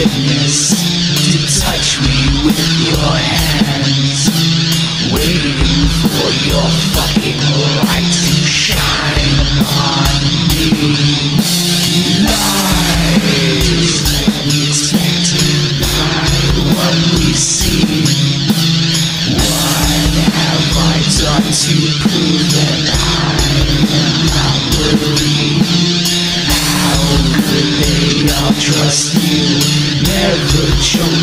forgiveness, to touch me with your hands, waiting for your fucking light to shine on me. Lies expected by what we see. What have I done to prove that I am not worthy? How could they all trust you? между чем